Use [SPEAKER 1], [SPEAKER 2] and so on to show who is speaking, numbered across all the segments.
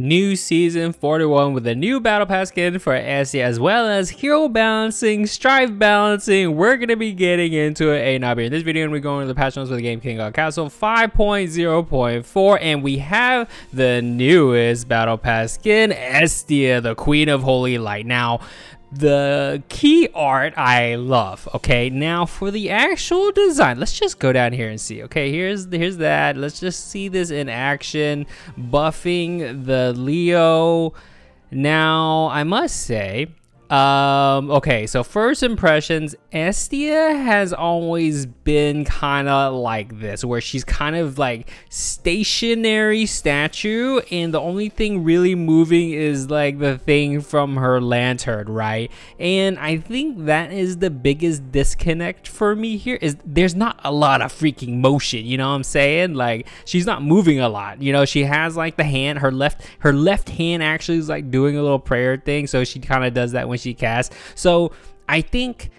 [SPEAKER 1] new season 41 with a new battle pass skin for Esthea as well as hero balancing, strife balancing. We're going to be getting into it. Hey, now in this video, and we're going to the patch notes for the game King God Castle 5.0.4 and we have the newest battle pass skin, Esthea, the Queen of Holy Light. Now, the key art I love. Okay, now for the actual design, let's just go down here and see. Okay, here's here's that. Let's just see this in action, buffing the Leo. Now I must say, um, okay, so first impressions, Esthea has always been kind of like this, where she's kind of like stationary statue, and the only thing really moving is like the thing from her lantern, right? And I think that is the biggest disconnect for me here is there's not a lot of freaking motion, you know what I'm saying? Like she's not moving a lot, you know. She has like the hand, her left, her left hand actually is like doing a little prayer thing, so she kind of does that when she casts. So I think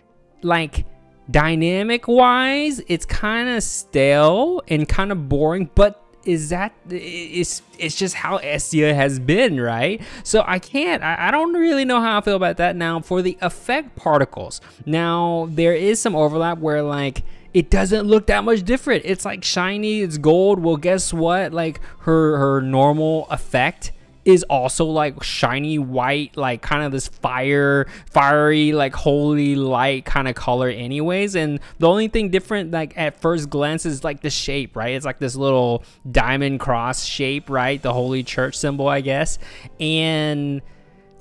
[SPEAKER 1] like dynamic wise, it's kind of stale and kind of boring, but is that it's it's just how Esthea has been, right? So I can't I, I, don't really know how I feel about that now for the effect particles. Now there is some overlap where like it doesn't look that much different. It's like shiny, it's gold. Well, guess what? Like her her normal effect is also like shiny white like kind of this fire fiery like holy light kind of color anyways. And the only thing different like at first glance is like the shape right? It's like this little diamond cross shape right? The holy church symbol i guess. And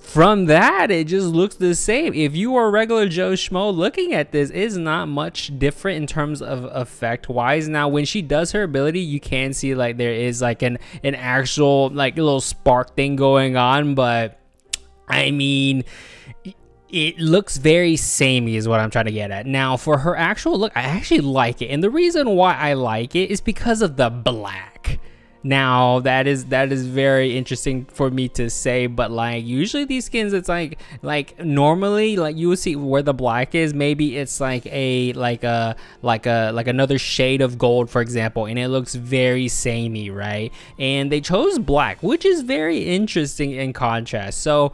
[SPEAKER 1] from that, it just looks the same. If you are regular Joe Schmo looking at this, it's not much different in terms of effect wise. Now, when she does her ability, you can see like there is like an, an actual like a little spark thing going on, but I mean, it looks very samey is what I'm trying to get at. Now, for her actual look, I actually like it. And the reason why I like it is because of the black. Now that is that is very interesting for me to say, but like usually these skins, it's like like normally like you will see where the black is. Maybe it's like a like a like a like another shade of gold, for example, and it looks very samey, right? And they chose black, which is very interesting in contrast. So.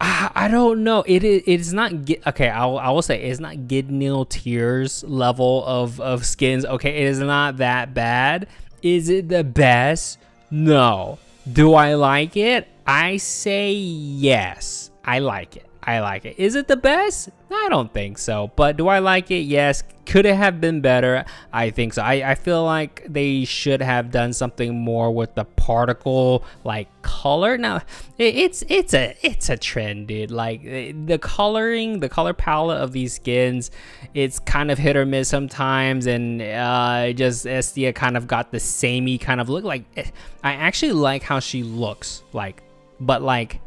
[SPEAKER 1] I, don't know. It is. It's not. Okay, I will, I will say it's not Gidnil Tears level of of skins. Okay, it is not that bad is it the best? No. Do I like it? I say yes. I like it. I like it. Is it the best? I don't think so. But do I like it? Yes. Could it have been better? I think so. I, I feel like they should have done something more with the particle like color. Now it, it's it's a it's a trend, dude. Like the coloring, the color palette of these skins, it's kind of hit or miss sometimes, and uh, just Esthea kind of got the samey kind of look. Like eh, I actually like how she looks like, but like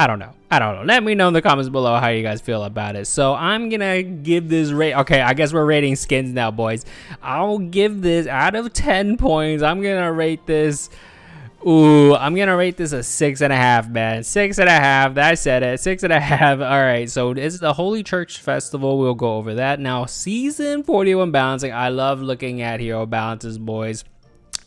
[SPEAKER 1] I don't know. I don't know. Let me know in the comments below how you guys feel about it. So I'm gonna give this rate. Okay, I guess we're rating skins now, boys. I'll give this out of 10 points. I'm gonna rate this. Ooh, I'm gonna rate this a six and a half, man. Six and a half. I said it. Six and a half. All right. So it's the Holy Church Festival. We'll go over that now. Season 41 balancing. I love looking at hero balances, boys.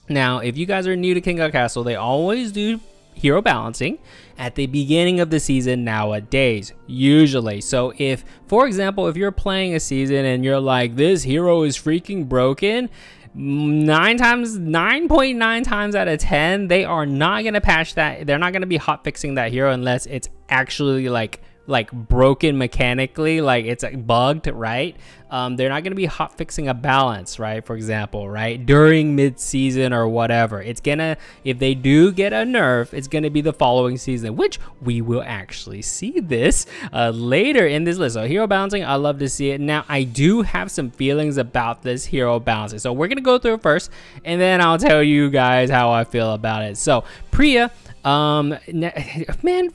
[SPEAKER 1] Now, if you guys are new to King God Castle, they always do hero balancing at the beginning of the season nowadays, usually. So if, for example, if you're playing a season and you're like, this hero is freaking broken, nine times 9.9 times out of 10 they are not going to patch that they're not going to be hot fixing that hero unless it's actually like like broken mechanically, like it's like bugged, right? Um, they're not going to be hot fixing a balance, right? For example, right? During mid season or whatever. It's gonna, if they do get a nerf, it's gonna be the following season, which we will actually see this uh, later in this list. So, hero balancing, I love to see it. Now, I do have some feelings about this hero balancing. So, we're gonna go through it first, and then I'll tell you guys how I feel about it. So, Priya um, man,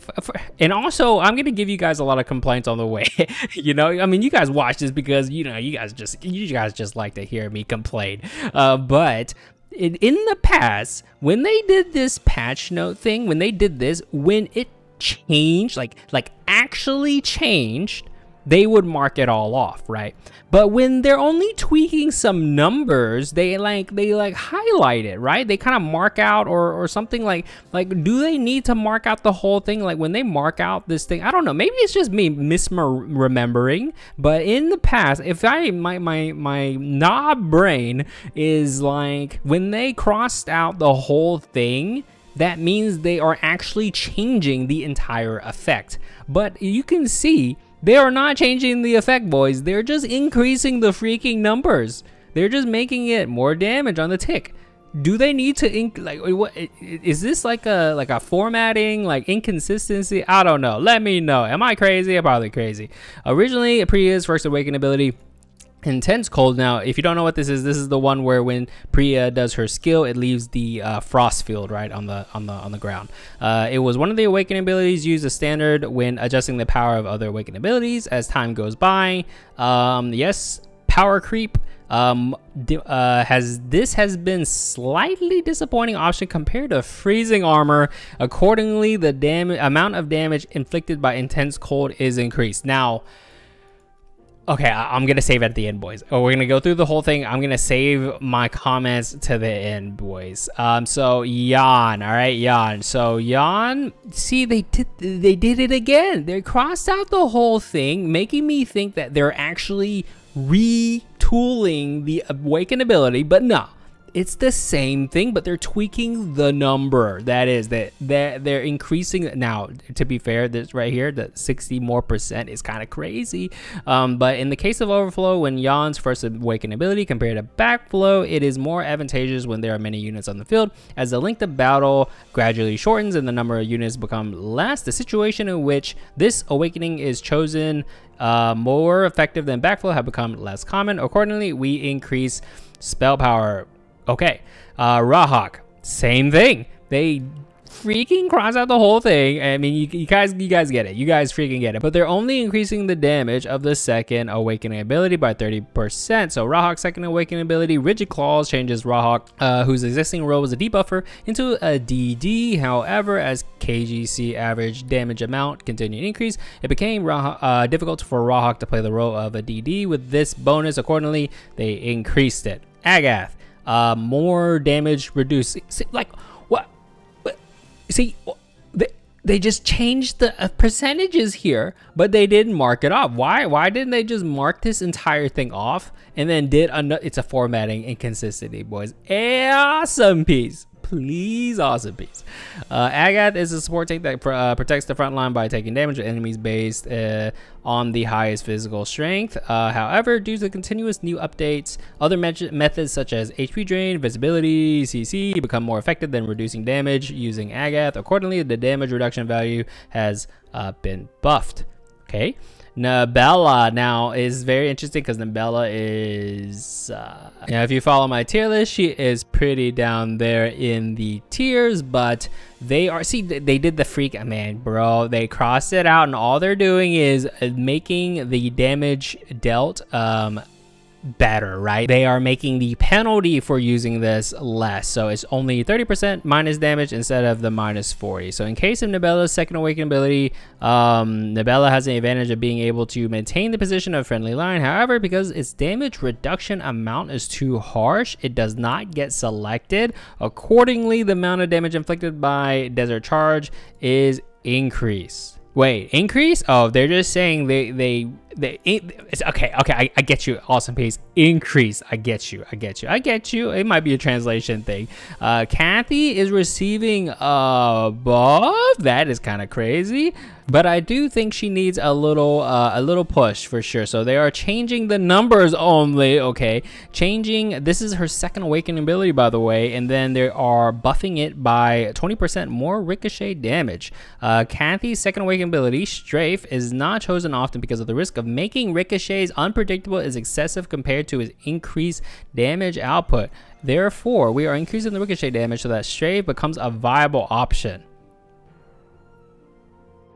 [SPEAKER 1] and also I'm gonna give you guys a lot of complaints on the way. you know, I mean, you guys watch this because you know you guys just you guys just like to hear me complain. Uh, but in, in the past, when they did this patch note thing, when they did this, when it changed, like like actually changed they would mark it all off, right? But when they're only tweaking some numbers, they like they like highlight it, right? They kind of mark out or or something like like do they need to mark out the whole thing? Like when they mark out this thing, I don't know. Maybe it's just me misremembering. But in the past, if I my my my knob brain is like when they crossed out the whole thing that means they are actually changing the entire effect. But you can see they are not changing the effect, boys. They're just increasing the freaking numbers. They're just making it more damage on the tick. Do they need to ink like what is this like a like a formatting like inconsistency? I don't know. Let me know. Am I crazy? I'm probably crazy. Originally, Priya's first awakened ability intense cold. Now if you don't know what this is this is the one where when priya does her skill it leaves the uh, frost field right on the on the on the ground. Uh, it was one of the awakening abilities used as standard when adjusting the power of other awakening abilities as time goes by. Um, yes power creep um, uh, has this has been slightly disappointing option compared to freezing armor. Accordingly the damage amount of damage inflicted by intense cold is increased. Now Okay, I'm gonna save at the end, boys. Oh, we're gonna go through the whole thing. I'm gonna save my comments to the end, boys. Um, so Yan, all right, Yan. So Yan, see, they did they did it again. They crossed out the whole thing, making me think that they're actually retooling the awaken ability, but no it's the same thing, but they're tweaking the number. That is that that they're increasing. Now, to be fair, this right here, the 60 more percent is kind of crazy. Um, but in the case of overflow, when Yan's first awaken ability compared to backflow, it is more advantageous when there are many units on the field. As the length of battle gradually shortens and the number of units become less, the situation in which this awakening is chosen uh, more effective than backflow have become less common. Accordingly, we increase spell power Okay, uh, Rahak, same thing. They freaking cross out the whole thing. I mean, you, you, guys, you guys get it. You guys freaking get it. But they're only increasing the damage of the second awakening ability by 30%. So Rahak's second awakening ability, Rigid Claws, changes Rahak, uh, whose existing role was a debuffer, into a DD. However, as KGC average damage amount continued increase, it became uh, difficult for Rahak to play the role of a DD. With this bonus, accordingly, they increased it. Agath uh, more damage reduced. See, like what? But see, they they just changed the uh, percentages here, but they didn't mark it off. Why? Why didn't they just mark this entire thing off and then did another? It's a formatting inconsistency, boys. Awesome piece please awesome piece. Uh, Agath is a support tank that uh, protects the front line by taking damage of enemies based uh, on the highest physical strength. Uh, however, due to continuous new updates, other me methods such as HP drain, visibility, CC become more effective than reducing damage using Agath. Accordingly, the damage reduction value has uh, been buffed. Okay. Nabella now is very interesting because Nabella is, uh, know, if you follow my tier list, she is pretty down there in the tiers, but they are, see, they did the freak, man, bro. They crossed it out and all they're doing is making the damage dealt, um, better, right? They are making the penalty for using this less. So it's only 30% minus damage instead of the minus 40. So in case of Nabella's second awaken ability, um, Nabella has an advantage of being able to maintain the position of friendly line. However, because its damage reduction amount is too harsh, it does not get selected. Accordingly, the amount of damage inflicted by Desert Charge is increased. Wait, increase? Oh, they're just saying they they they. It's okay. Okay, I, I get you. Awesome piece. Increase. I get you. I get you. I get you. It might be a translation thing. Uh, Kathy is receiving a buff. That is kind of crazy but I do think she needs a little uh, a little push for sure. So they are changing the numbers only. Okay, changing. This is her second awakening ability, by the way, and then they are buffing it by 20% more ricochet damage. Uh, Kathy's second awakening ability, Strafe, is not chosen often because of the risk of making ricochets unpredictable is excessive compared to his increased damage output. Therefore, we are increasing the ricochet damage so that Strafe becomes a viable option.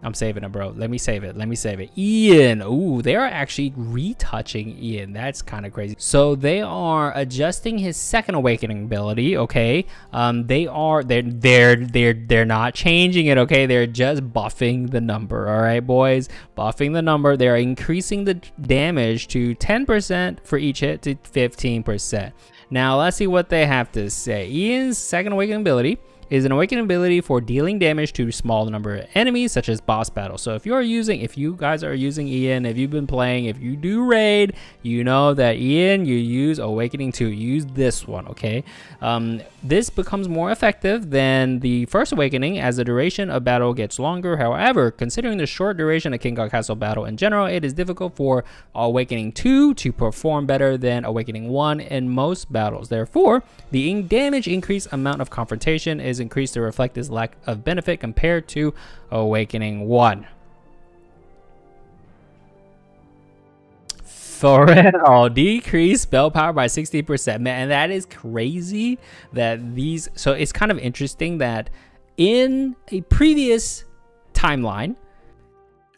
[SPEAKER 1] I'm saving it, bro. Let me save it. Let me save it. Ian. Ooh, they are actually retouching Ian. That's kind of crazy. So they are adjusting his second awakening ability. Okay. Um, they are they're they're they're they're not changing it. Okay, they're just buffing the number. All right, boys, buffing the number. They're increasing the damage to 10% for each hit to 15%. Now let's see what they have to say. Ian's second awakening ability is an awakening ability for dealing damage to small number of enemies, such as boss battles. So if you're using, if you guys are using Ian, if you've been playing, if you do raid, you know that Ian, you use Awakening to Use this one, okay? Um, this becomes more effective than the first Awakening as the duration of battle gets longer. However, considering the short duration of King Castle battle in general, it is difficult for Awakening 2 to perform better than Awakening 1 in most battles. Therefore, the damage increase amount of confrontation is increased to reflect this lack of benefit compared to Awakening 1. Thorel decrease spell power by 60%. Man, and that is crazy that these... So it's kind of interesting that in a previous timeline,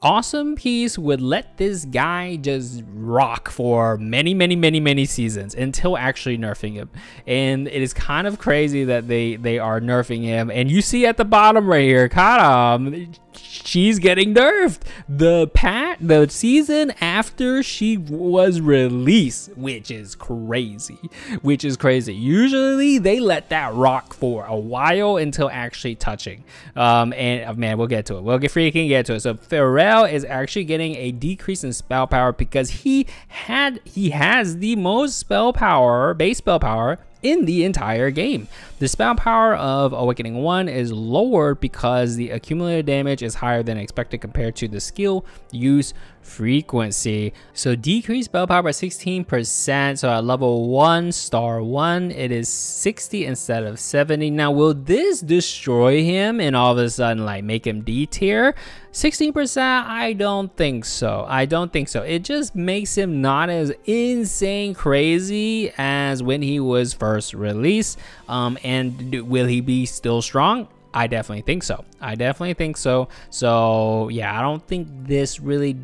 [SPEAKER 1] Awesome Piece would let this guy just rock for many, many, many, many seasons until actually nerfing him. And it is kind of crazy that they they are nerfing him. And you see at the bottom right here, Karam, she's getting nerfed. The pat the season after she was released, which is crazy. Which is crazy. Usually they let that rock for a while until actually touching. Um and uh, man, we'll get to it. We'll get freaking get to it. So Thorel is actually getting a decrease in spell power because he had he has the most spell power, base spell power in the entire game. The spell power of Awakening 1 is lower because the accumulated damage is higher than expected compared to the skill use frequency. So decrease spell power by 16%. So at level 1, star 1, it is 60 instead of 70. Now will this destroy him and all of a sudden like make him D tier? 16%? I don't think so. I don't think so. It just makes him not as insane crazy as when he was first released. Um, and will he be still strong? I definitely think so. I definitely think so. So yeah, I don't think this really.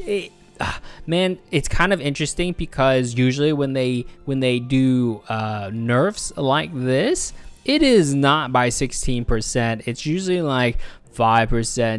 [SPEAKER 1] It, uh, man, it's kind of interesting because usually when they when they do uh, nerfs like this, it is not by 16%. It's usually like 5%,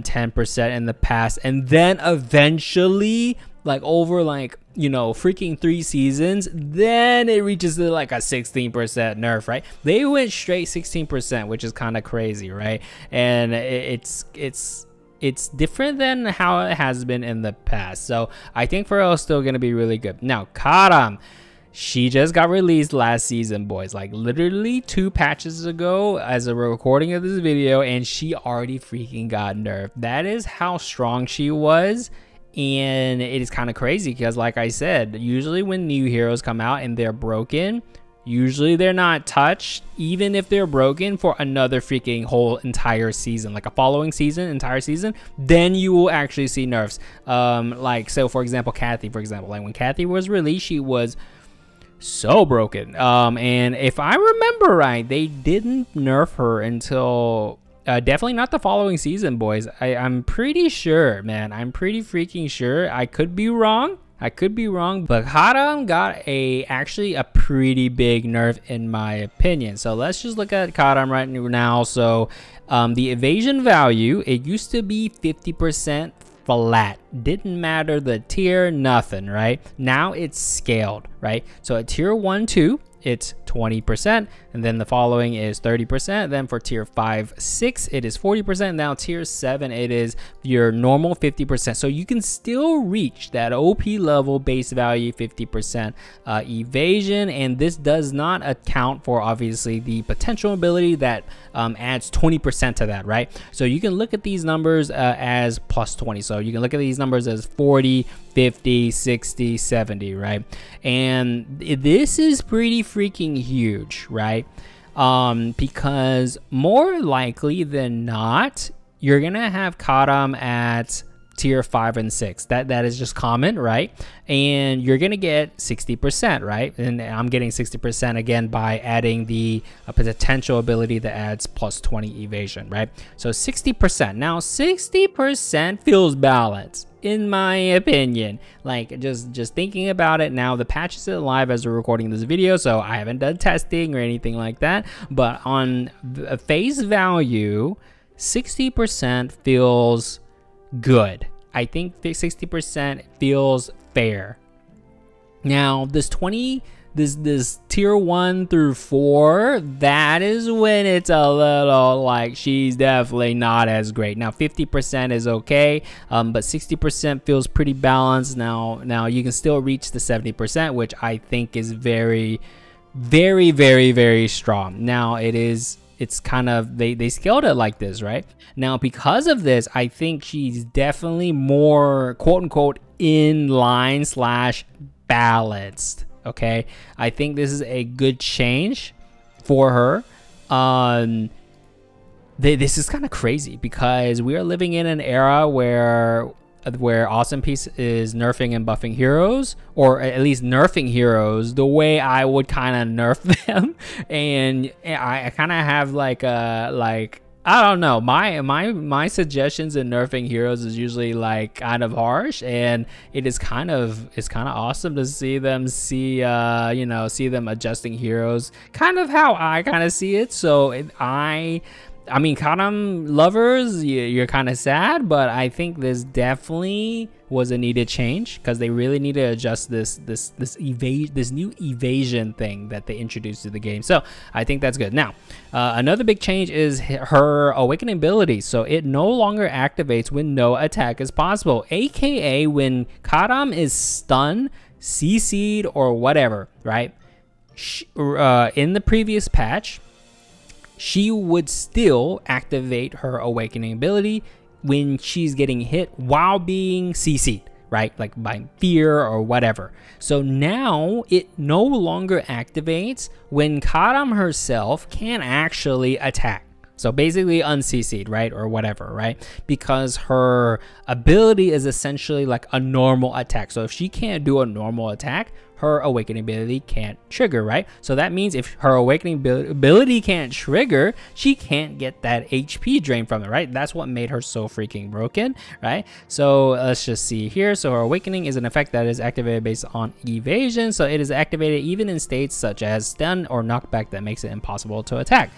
[SPEAKER 1] 10% in the past, and then eventually, like over like you know freaking three seasons, then it reaches like a 16% nerf, right? They went straight 16%, which is kind of crazy, right? And it's it's it's different than how it has been in the past. So I think Thorel is still gonna be really good. Now, Karam. She just got released last season, boys. Like literally two patches ago as a recording of this video, and she already freaking got nerfed. That is how strong she was. And it is kind of crazy because, like I said, usually when new heroes come out and they're broken, Usually they're not touched, even if they're broken for another freaking whole entire season, like a following season, entire season, then you will actually see nerfs. Um, like, so for example, Kathy, for example, like when Kathy was released, she was so broken. Um, and if I remember right, they didn't nerf her until uh, definitely not the following season, boys. I, I'm pretty sure, man. I'm pretty freaking sure. I could be wrong. I could be wrong, but Karam got a actually a pretty big nerf in my opinion. So let's just look at Karam right now. So um, the evasion value, it used to be 50% flat. Didn't matter the tier, nothing, right? Now it's scaled, right? So at tier 1, 2, it's 20%. And then the following is 30%. Then for tier 5, 6, it is 40%. Now tier 7, it is your normal 50%. So you can still reach that OP level base value 50% uh, evasion. And this does not account for obviously the potential ability that um, adds 20% to that, right? So you can look at these numbers uh, as plus 20. So you can look at these numbers as 40, 50, 60, 70, right? And this is pretty freaking huge, right? Um, because more likely than not, you're gonna have Karam at tier 5 and 6 that that is just common right? And you're gonna get 60% right? And i'm getting 60% again by adding the uh, potential ability that adds plus 20 evasion right? So 60% now 60% feels balanced in my opinion. Like just just thinking about it now the patch is live as we're recording this video so i haven't done testing or anything like that. But on face value 60% feels good. I think 60% feels fair. Now, this 20 this this tier 1 through 4, that is when it's a little like she's definitely not as great. Now, 50% is okay, um, but 60% feels pretty balanced. Now, now you can still reach the 70%, which I think is very very very very strong. Now, it is it's kind of they they scaled it like this, right? Now because of this, I think she's definitely more quote unquote in line slash balanced. Okay, I think this is a good change for her. Um, they, this is kind of crazy because we are living in an era where where Awesome Piece is nerfing and buffing heroes, or at least nerfing heroes the way I would kind of nerf them, and I, kind of have like a like I don't know. My my my suggestions in nerfing heroes is usually like kind of harsh, and it is kind of it's kind of awesome to see them see uh you know see them adjusting heroes, kind of how I kind of see it. So it, I I mean, Karam lovers, you're kind of sad, but I think this definitely was a needed change because they really need to adjust this this this evade this new evasion thing that they introduced to the game. So I think that's good. Now, uh, another big change is her awakening ability. So it no longer activates when no attack is possible, aka when Karam is stunned, CC'd, or whatever. Right? Uh, in the previous patch she would still activate her awakening ability when she's getting hit while being CC'd, right? Like by fear or whatever. So now it no longer activates when Karam herself can actually attack. So basically uncc'd, right? Or whatever, right? Because her ability is essentially like a normal attack. So if she can't do a normal attack, her awakening ability can't trigger, right? So that means if her awakening ability can't trigger, she can't get that HP drain from it, right? That's what made her so freaking broken, right? So let's just see here. So her awakening is an effect that is activated based on evasion. So it is activated even in states such as stun or knockback that makes it impossible to attack.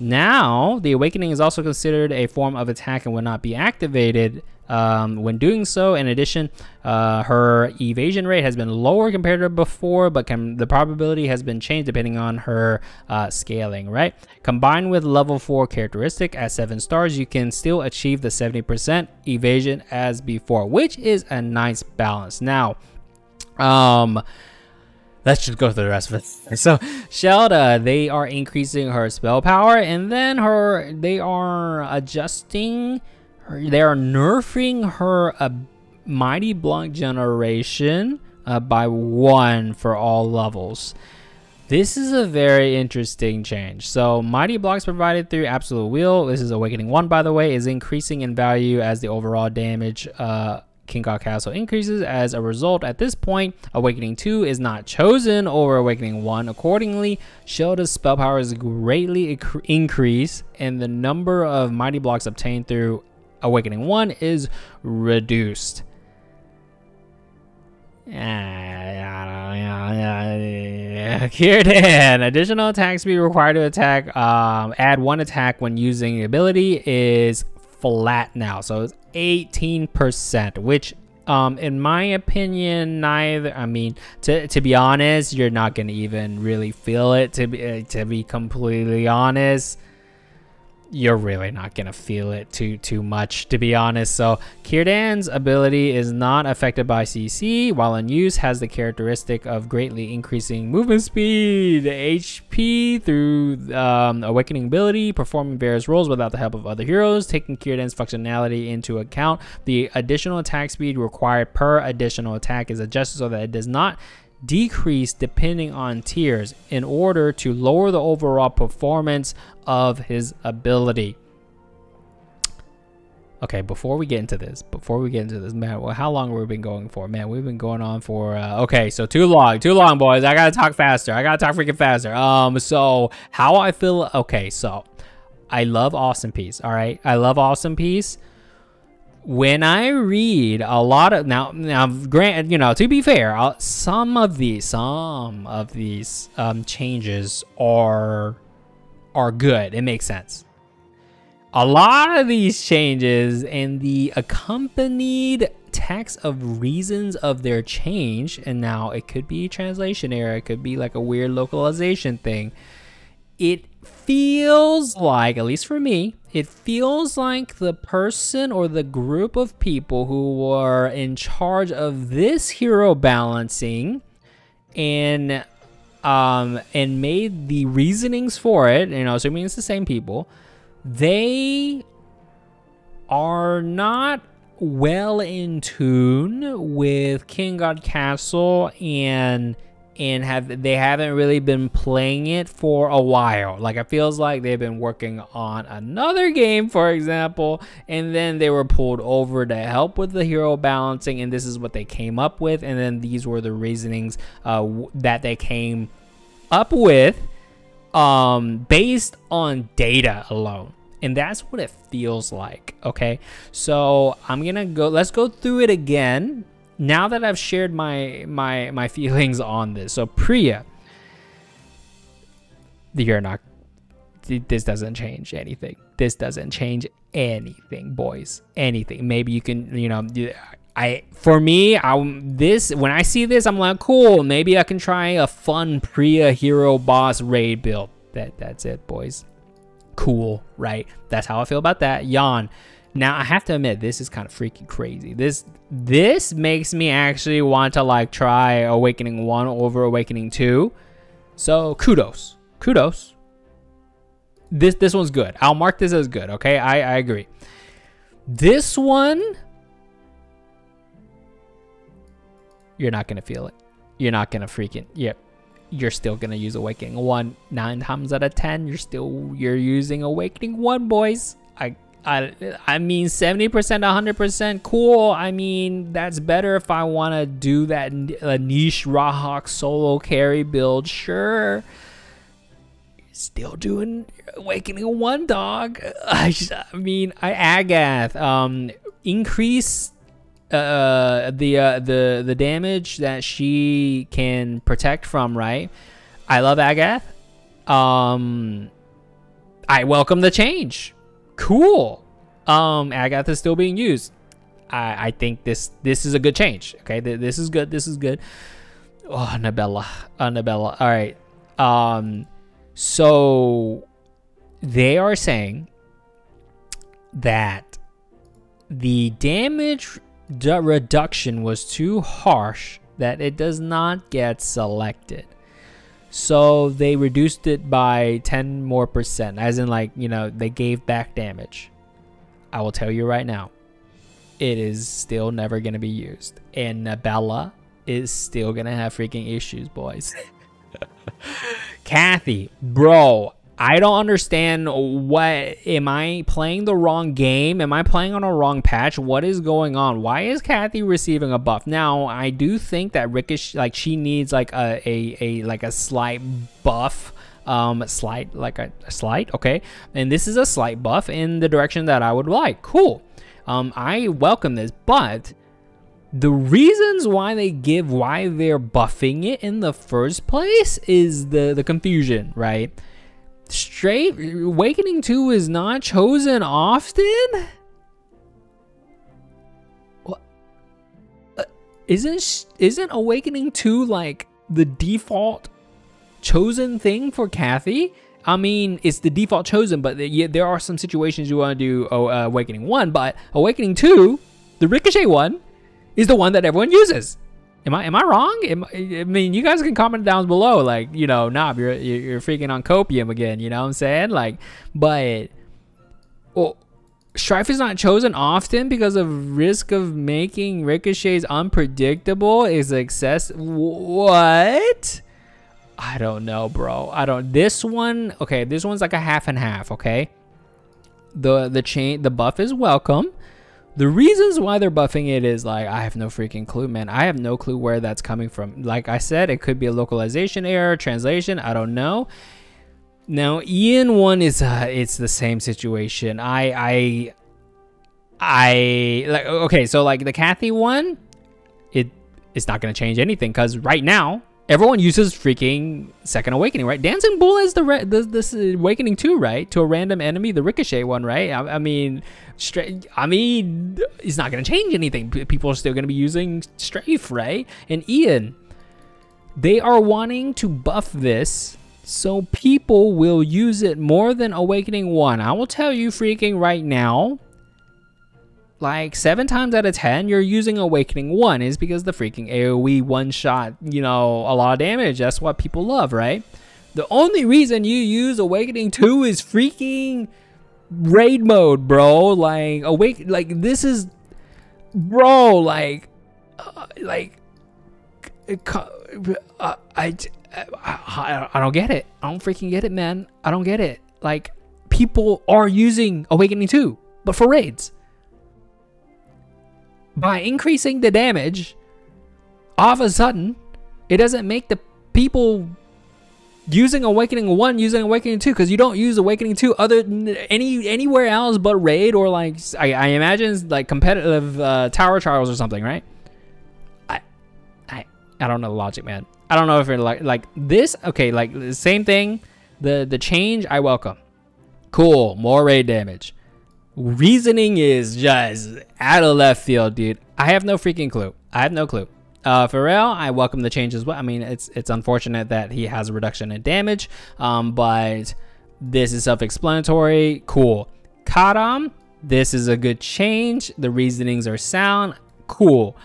[SPEAKER 1] Now, the Awakening is also considered a form of attack and will not be activated um, when doing so. In addition, uh, her evasion rate has been lower compared to before, but can, the probability has been changed depending on her uh, scaling, right? Combined with level 4 characteristic at 7 stars, you can still achieve the 70% evasion as before, which is a nice balance. Now, um, let's just go through the rest of it. So Shelda, they are increasing her spell power, and then her they are adjusting. They are nerfing her uh, mighty block generation uh, by one for all levels. This is a very interesting change. So mighty blocks provided through absolute wheel. This is awakening one, by the way, is increasing in value as the overall damage. Uh, King God Castle increases. As a result, at this point, Awakening 2 is not chosen over Awakening 1. Accordingly, Shelda's spell power is greatly increased, and the number of Mighty Blocks obtained through Awakening 1 is reduced. Círdan, additional attack speed required to attack, um, add one attack when using ability is flat now. So it's 18%, which um, in my opinion, neither. I mean, to to be honest, you're not gonna even really feel it. To be uh, to be completely honest, you're really not gonna feel it too too much to be honest. So Círdan's ability is not affected by CC, while in use has the characteristic of greatly increasing movement speed, HP through um, awakening ability, performing various roles without the help of other heroes, taking Círdan's functionality into account. The additional attack speed required per additional attack is adjusted so that it does not decrease depending on tiers in order to lower the overall performance of his ability. Okay, before we get into this, before we get into this, man, well, how long have we been going for? Man, we've been going on for, uh, okay, so too long, too long, boys. I gotta talk faster. I gotta talk freaking faster. Um, so how I feel, okay, so I love Awesome Piece, all right? I love Awesome Piece. When I read a lot of, now, now, grant, you know, to be fair, I'll, some of these, some of these um, changes are, are good. It makes sense a lot of these changes and the accompanied text of reasons of their change, and now it could be translation error, it could be like a weird localization thing. It feels like, at least for me, it feels like the person or the group of people who were in charge of this hero balancing and um and made the reasonings for it, and you know, assuming it's the same people, they are not well in tune with King God Castle and and have they haven't really been playing it for a while. Like it feels like they've been working on another game, for example, and then they were pulled over to help with the hero balancing, and this is what they came up with, and then these were the reasonings uh, that they came up with um, based on data alone. And that's what it feels like, okay? So I'm gonna go, let's go through it again. Now that I've shared my my my feelings on this. So Priya, you're not, this doesn't change anything. This doesn't change anything, boys. Anything. Maybe you can, you know, I for me, I this when I see this, I'm like, cool. Maybe I can try a fun Priya hero boss raid build. That that's it, boys cool, right? That's how I feel about that. Yan. Now I have to admit, this is kind of freaking crazy. This this makes me actually want to like try Awakening 1 over Awakening 2. So kudos. Kudos. This this one's good. I'll mark this as good, okay? I, I agree. This one you're not gonna feel it. You're not gonna freaking yep you're still gonna use Awakening 1 nine times out of 10. You're still you're using Awakening 1, boys. I I mean 70%, 100% cool. I mean that's better if I want to do that a niche Rahak solo carry build. Sure. Still doing Awakening 1 dog. I, just, I mean I Agath um increase uh, the uh, the the damage that she can protect from, right? I love Agath. Um, I welcome the change. Cool. Um, Agath is still being used. I I think this this is a good change. Okay, this is good. This is good. Oh, Annabella, Annabella. All right. Um, so they are saying that the damage reduction was too harsh that it does not get selected. So they reduced it by 10 more percent, as in, like, you know, they gave back damage. I will tell you right now, it is still never going to be used. And Nabella is still going to have freaking issues, boys. Kathy, bro, I don't understand what am I playing the wrong game? Am I playing on a wrong patch? What is going on? Why is Kathy receiving a buff? Now, I do think that Ricochet like she needs like a a, a like a slight buff um slight like a, a slight okay and this is a slight buff in the direction that i would like cool um i welcome this but the reasons why they give why they're buffing it in the first place is the the confusion right Strafe Awakening 2 is not chosen often? What? Uh, isn't isn't Awakening 2 like the default chosen thing for Kathy? I mean, it's the default chosen, but yeah, there are some situations you want to do oh, uh, Awakening 1, but Awakening 2, the Ricochet one, is the one that everyone uses. Am I am I wrong? Am, I mean, you guys can comment down below, like you know, Nob, you're you're freaking on copium again. You know what I'm saying? Like, but well, Strafe is not chosen often because of risk of making ricochets unpredictable. Is excess what? I don't know, bro. I don't. This one, okay. This one's like a half and half. Okay. the the chain the buff is welcome. The reasons why they're buffing it is like I have no freaking clue, man. I have no clue where that's coming from. Like I said, it could be a localization error, translation. I don't know. Now Ian one is uh, it's the same situation. I I I like okay, so like the Kathy one, it it's not gonna change anything because right now everyone uses freaking Second Awakening, right? Dancing Bull is the, re- the this Awakening too, right? To a random enemy, the Ricochet one, right? I, I mean. I mean, it's not gonna change anything. People are still gonna be using Strafe, right? And Ian, they are wanting to buff this. So people will use it more than Awakening 1. I will tell you freaking right now, like seven times out of ten, you're using Awakening 1 is because the freaking AoE one shot, you know, a lot of damage. That's what people love, right? The only reason you use Awakening 2 is freaking raid mode, bro. Like, awake, like, this is, bro, like, uh, like, uh, I, I, I, I don't get it. I don't freaking get it, man. I don't get it. Like, people are using Awakening 2, but for raids by increasing the damage, all of a sudden, it doesn't make the people using Awakening 1 using Awakening 2 because you don't use Awakening 2 other any anywhere else but raid or like I, I imagine like competitive uh, tower trials or something, right? I I I don't know the logic, man. I don't know if it like like this okay, like the same thing. The the change I welcome. Cool, more raid damage reasoning is just out of left field, dude. I have no freaking clue. I have no clue. Uh, Thorel, I welcome the change as well. I mean, it's it's unfortunate that he has a reduction in damage, um, but this is self-explanatory. Cool. Karam, this is a good change. The reasonings are sound. Cool.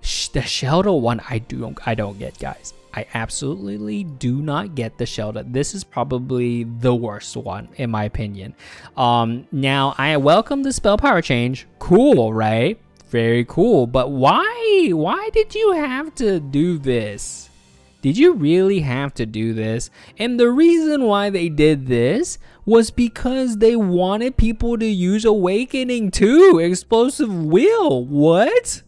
[SPEAKER 1] The Shelda one, I do I don't get, guys. I absolutely do not get the Shelda. This is probably the worst one, in my opinion. Um, now, I welcome the spell power change. Cool, right? Very cool. But why? Why did you have to do this? Did you really have to do this? And the reason why they did this was because they wanted people to use Awakening too. Explosive Will. What?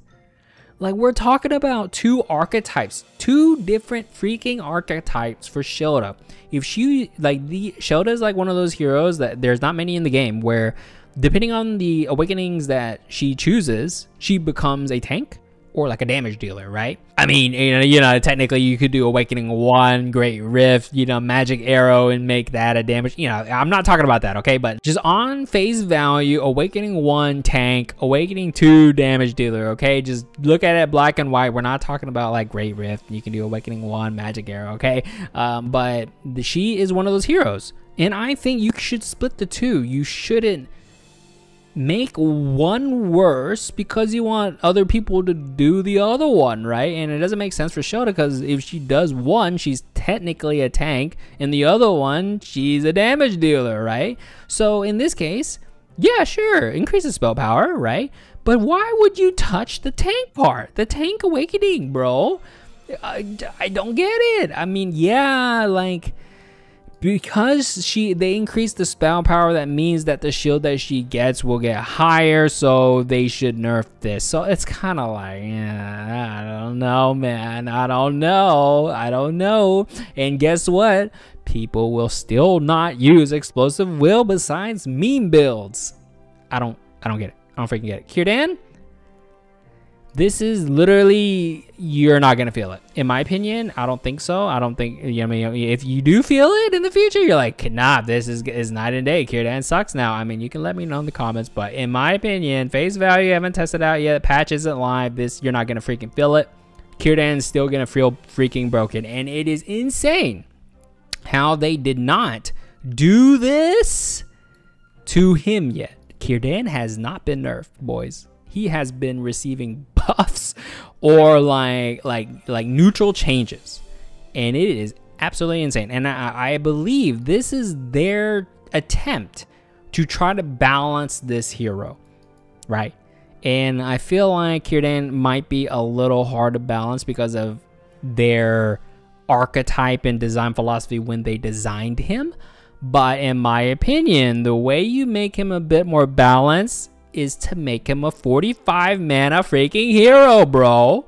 [SPEAKER 1] Like we're talking about two archetypes, two different freaking archetypes for Shelda. If she like the Shelda is like one of those heroes that there's not many in the game where depending on the awakenings that she chooses, she becomes a tank or like a damage dealer, right? I mean, you know, you know, technically you could do Awakening 1, Great Rift, you know, Magic Arrow and make that a damage, you know, I'm not talking about that, okay? But just on face value, Awakening 1, tank, Awakening 2, damage dealer, okay? Just look at it black and white. We're not talking about like Great Rift. You can do Awakening 1, Magic Arrow, okay? Um, but she is one of those heroes. And I think you should split the two. You shouldn't make one worse because you want other people to do the other one, right? And it doesn't make sense for Shota because if she does one, she's technically a tank, and the other one, she's a damage dealer, right? So in this case, yeah, sure, increases spell power, right? But why would you touch the tank part? The tank awakening, bro? I, I don't get it. I mean, yeah, like because she they increase the spell power that means that the shield that she gets will get higher so they should nerf this. So it's kind of like yeah, i don't know man i don't know i don't know. And guess what? People will still not use explosive will besides meme builds. I don't i don't get it. I don't freaking get it. Círdan this is literally you're not gonna feel it. In my opinion i don't think so. I don't think you know I mean if you do feel it in the future you're like nah this is is night and day. Círdan sucks now. I mean you can let me know in the comments but in my opinion face value haven't tested out yet. Patch isn't live. This you're not gonna freaking feel it. Círdan's still gonna feel freaking broken and it is insane how they did not do this to him yet. Círdan has not been nerfed boys he has been receiving buffs or like like like neutral changes, and it is absolutely insane. And I, I believe this is their attempt to try to balance this hero, right? And I feel like Círdan might be a little hard to balance because of their archetype and design philosophy when they designed him. But in my opinion, the way you make him a bit more balanced is to make him a 45 mana freaking hero, bro.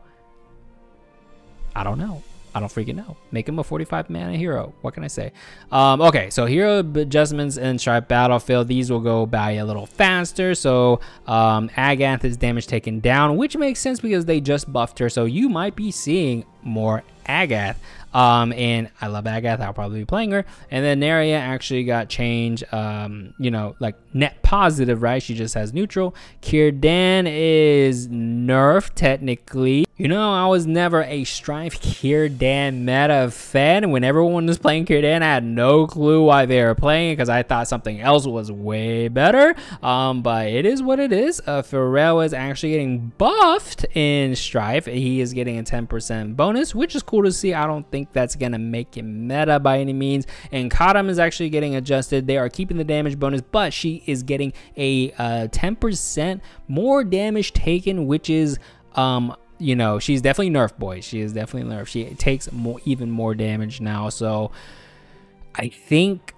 [SPEAKER 1] I don't know. I don't freaking know. Make him a 45 mana hero. What can I say? Um, okay, so hero adjustments in Strife Battlefield. These will go by a little faster. So um, Agath is damage taken down, which makes sense because they just buffed her. So you might be seeing more Agath. Um, and I love Agath. I'll probably be playing her. And then Narya actually got changed, um, you know, like net positive, right? She just has neutral. Círdan is nerfed technically. You know, I was never a Strife Círdan meta fan. When everyone was playing Círdan, I had no clue why they were playing it because I thought something else was way better. Um, but it is what it is. Uh, Thorel is actually getting buffed in Strife. He is getting a 10% bonus, which is cool to see. I don't think that's going to make him meta by any means. And Karam is actually getting adjusted. They are keeping the damage bonus, but she is getting a 10% uh, more damage taken, which is um you know, she's definitely nerf boy. She is definitely nerf. She takes more, even more damage now. So I think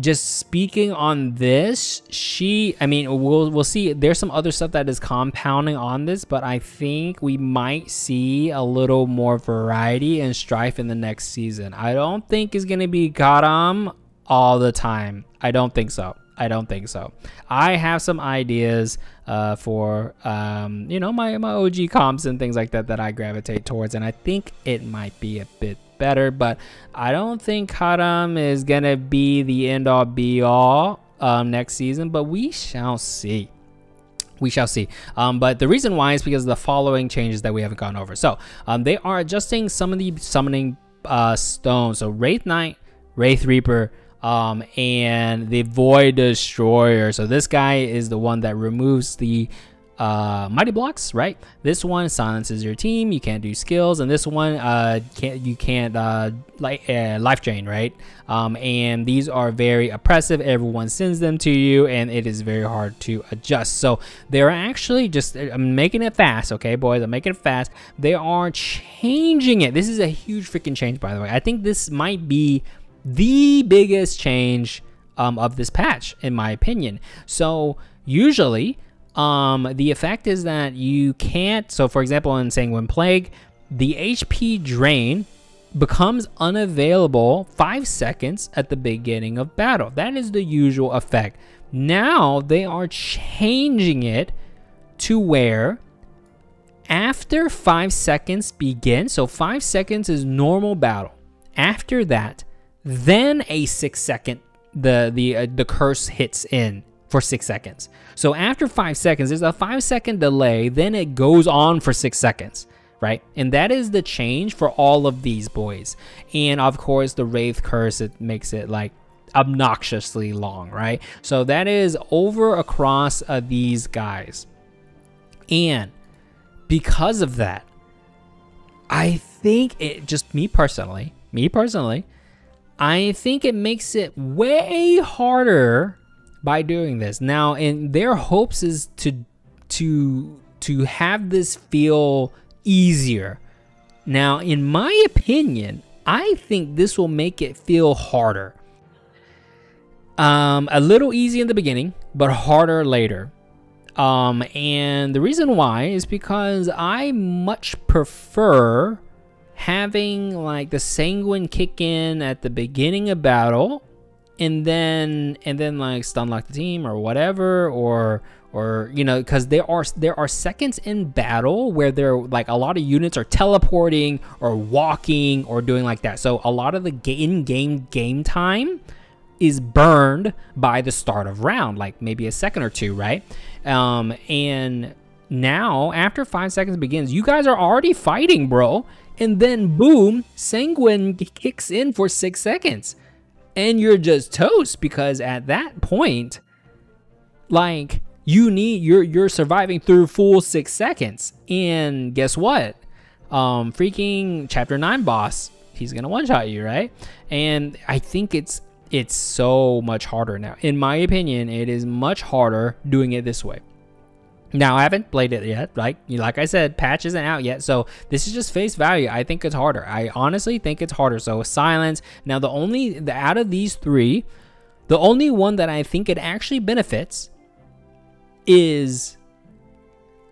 [SPEAKER 1] just speaking on this, she, I mean, we'll, we'll see. There's some other stuff that is compounding on this, but I think we might see a little more variety and strife in the next season. I don't think it's going to be Karam all the time. I don't think so. I don't think so. I have some ideas uh, for um, you know my my OG comps and things like that that I gravitate towards, and I think it might be a bit better. But I don't think Karam is gonna be the end all be all um, next season. But we shall see. We shall see. Um, but the reason why is because of the following changes that we haven't gone over. So um, they are adjusting some of the summoning uh, stones. So Wraith Knight, Wraith Reaper um, and the Void Destroyer. So this guy is the one that removes the uh, mighty blocks, right? This one silences your team. You can't do skills, and this one uh, can't you can't uh, uh, life drain, right? Um, and these are very oppressive. Everyone sends them to you, and it is very hard to adjust. So they're actually just I'm making it fast, okay, boys. I'm making it fast. They are changing it. This is a huge freaking change, by the way. I think this might be the biggest change um, of this patch, in my opinion. So usually, um, the effect is that you can't. So, for example, in Sanguine Plague, the HP drain becomes unavailable five seconds at the beginning of battle. That is the usual effect. Now they are changing it to where after five seconds begin, so five seconds is normal battle. After that, then a six second the the uh, the curse hits in for six seconds. So after five seconds, there's a five second delay. Then it goes on for six seconds, right? And that is the change for all of these boys. And of course, the wraith curse it makes it like obnoxiously long, right? So that is over across uh, these guys. And because of that, I think it just me personally, me personally, I think it makes it way harder by doing this. Now, and their hopes is to to to have this feel easier. Now, in my opinion, I think this will make it feel harder. Um, a little easy in the beginning, but harder later. Um, and the reason why is because I much prefer having like the sanguine kick in at the beginning of battle and then and then like stun lock the team or whatever or or you know because there are there are seconds in battle where there like a lot of units are teleporting or walking or doing like that. So a lot of the in-game game time is burned by the start of round like maybe a second or two right? Um and now after five seconds begins you guys are already fighting bro and then boom, Sanguine kicks in for six seconds. And you're just toast because at that point, like you need you're you're surviving through full six seconds. And guess what? Um freaking chapter nine boss, he's gonna one-shot you, right? And I think it's it's so much harder now. In my opinion, it is much harder doing it this way. Now I haven't played it yet. Like like I said, patch isn't out yet, so this is just face value. I think it's harder. I honestly think it's harder. So silence. Now the only the out of these three, the only one that I think it actually benefits is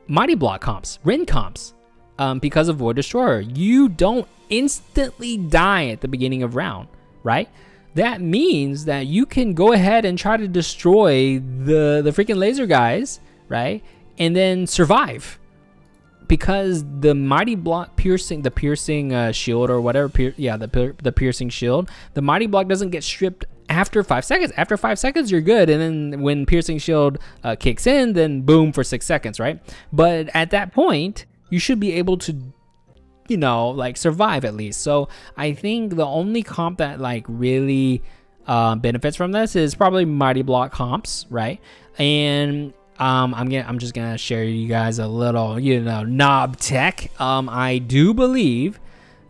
[SPEAKER 1] Mighty Block comps, Rin comps, um, because of Void Destroyer. You don't instantly die at the beginning of round, right? That means that you can go ahead and try to destroy the the freaking laser guys, right? And then survive. Because the mighty block piercing the piercing uh, shield or whatever yeah the the piercing shield the mighty block doesn't get stripped after five seconds. After five seconds you're good. And then when piercing shield uh, kicks in then boom for six seconds right? But at that point you should be able to you know like survive at least. So i think the only comp that like really uh, benefits from this is probably mighty block comps right? And um, I'm gonna, I'm just gonna share you guys a little, you know, Nob tech. Um, I do believe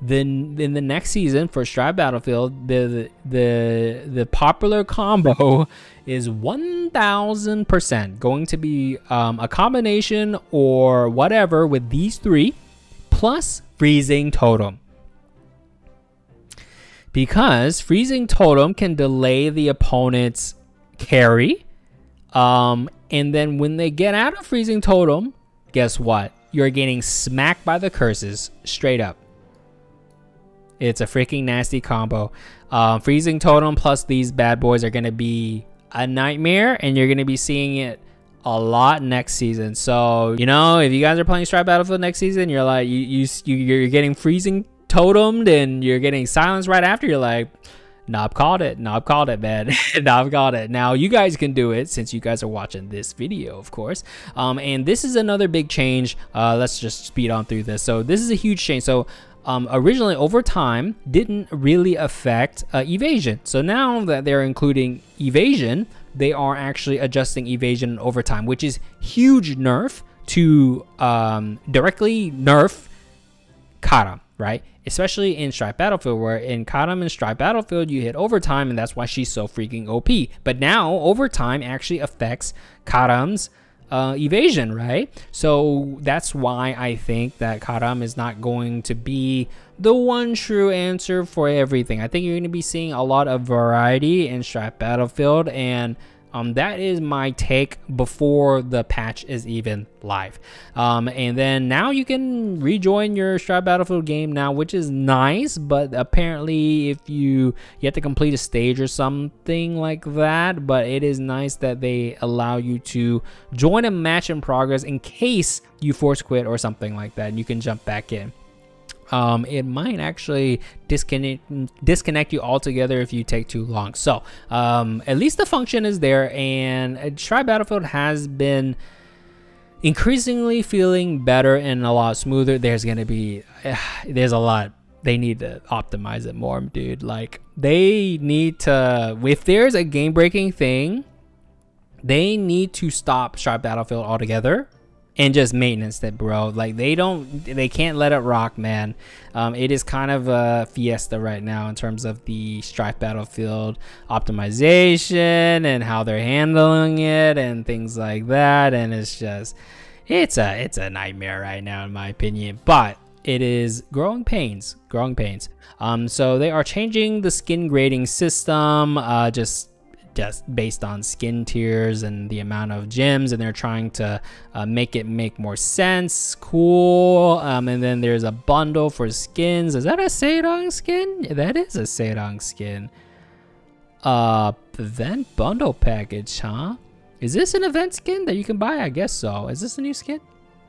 [SPEAKER 1] then in the next season for Strife Battlefield, the the the popular combo is 1000% going to be um, a combination or whatever with these three plus freezing totem. Because freezing totem can delay the opponent's carry um, and then when they get out of Freezing Totem, guess what? You're getting smacked by the curses straight up. It's a freaking nasty combo. Um, Freezing Totem plus these bad boys are going to be a nightmare, and you're going to be seeing it a lot next season. So, you know, if you guys are playing Strife Battlefield next season, you're like, you, you, you're getting Freezing Totemed and you're getting silenced right after, you're like, Nob called it. Nob called it, man. Nob called it. Now you guys can do it since you guys are watching this video, of course. Um, and this is another big change. Uh, let's just speed on through this. So this is a huge change. So um, originally over time didn't really affect uh, evasion. So now that they're including evasion, they are actually adjusting evasion over time, which is huge nerf to um, directly nerf Karam, right? especially in Strife Battlefield, where in Karam and Strife Battlefield, you hit overtime, and that's why she's so freaking OP. But now, overtime actually affects Karam's uh, evasion, right? So that's why I think that Karam is not going to be the one true answer for everything. I think you're going to be seeing a lot of variety in Strife Battlefield, and um, that is my take before the patch is even live. Um, and then now you can rejoin your Strife Battlefield game now, which is nice. But apparently, if you you have to complete a stage or something like that, but it is nice that they allow you to join a match in progress in case you force quit or something like that, and you can jump back in um, it might actually disconnect disconnect you altogether if you take too long. So um, at least the function is there, and Strife Battlefield has been increasingly feeling better and a lot smoother. There's gonna be uh, there's a lot they need to optimize it more, dude. Like they need to if there's a game breaking thing, they need to stop Strife Battlefield altogether and just maintenance that bro. Like they don't they can't let it rock man. Um, it is kind of a fiesta right now in terms of the strife battlefield optimization and how they're handling it and things like that. And it's just it's a it's a nightmare right now in my opinion. But it is growing pains growing pains. Um so they are changing the skin grading system uh just just based on skin tiers and the amount of gems and they're trying to uh, make it make more sense cool um, and then there's a bundle for skins. Is that a Seirong skin? That is a Seirong skin. Uh event bundle package huh? Is this an event skin that you can buy? I guess so. Is this a new skin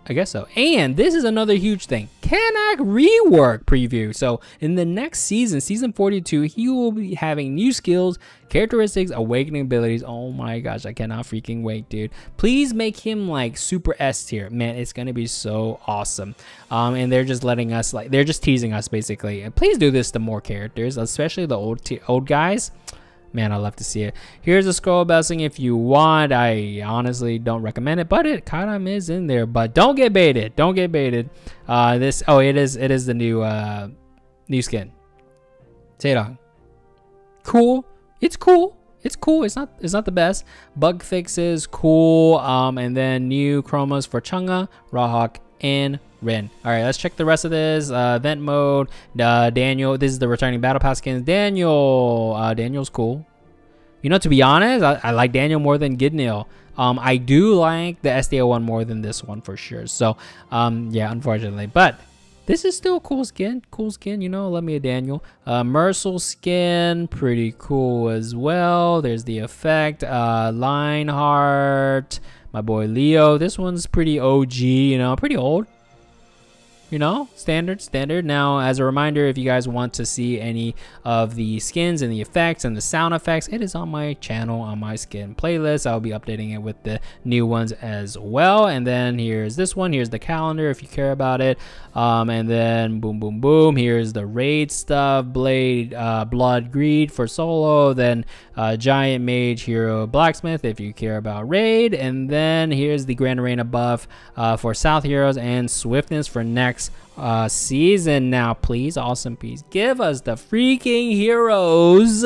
[SPEAKER 1] I guess so. And this is another huge thing. Kanak rework preview. So in the next season, season 42, he will be having new skills, characteristics, awakening abilities. Oh my gosh, I cannot freaking wait, dude. Please make him like super S tier. Man, it's gonna be so awesome. Um, and they're just letting us like they're just teasing us basically. And please do this to more characters, especially the old old guys man, I love to see it. Here's a scroll blessing if you want. I honestly don't recommend it, but it Karam is in there. But don't get baited. Don't get baited. Uh, this oh, it is it is the new uh, new skin. Seirong. Cool. It's cool. it's cool. It's not it's not the best. Bug fixes, cool. Um, and then new chromas for Chang'e, Rahak, and All right, let's check the rest of this. Uh, event mode. Uh, Daniel. This is the returning battle pass skins. Daniel. Uh, Daniel's cool. You know, to be honest, I, I like Daniel more than Gidnil. Um, I do like the SDO one more than this one for sure. So, um, yeah, unfortunately, but this is still cool skin. Cool skin, you know. Let me a Daniel. Uh, Mercil skin, pretty cool as well. There's the effect. Uh, Lionheart, my boy Leo. This one's pretty OG, you know, pretty old you know standard standard. Now as a reminder if you guys want to see any of the skins and the effects and the sound effects it is on my channel on my skin playlist. I'll be updating it with the new ones as well. And then here's this one. Here's the calendar if you care about it. Um, and then boom boom boom. Here's the raid stuff. Blade uh, blood greed for solo. Then uh, giant mage hero blacksmith if you care about raid. And then here's the grand arena buff uh, for south heroes and swiftness for next next uh, season now, please. Awesome Piece. Give us the freaking heroes,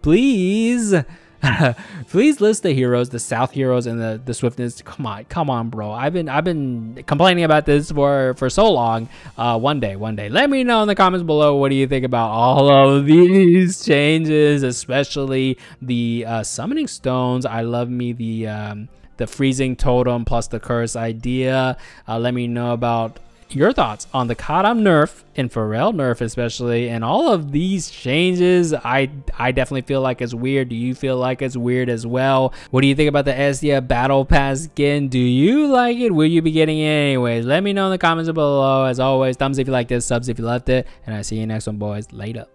[SPEAKER 1] please. please list the heroes, the South heroes, and the the Swiftness. Come on, come on, bro. I've been I've been complaining about this for for so long. Uh, one day, one day. Let me know in the comments below what do you think about all of these changes, especially the uh, summoning stones. I love me the um, the freezing totem plus the curse idea. Uh, let me know about your thoughts on the Karam nerf and Thorel nerf especially and all of these changes I I definitely feel like it's weird. Do you feel like it's weird as well? What do you think about the Esthea battle pass skin? Do you like it? Will you be getting it anyways? Let me know in the comments below. As always thumbs if you like this subs if you loved it and I see you next one boys. Later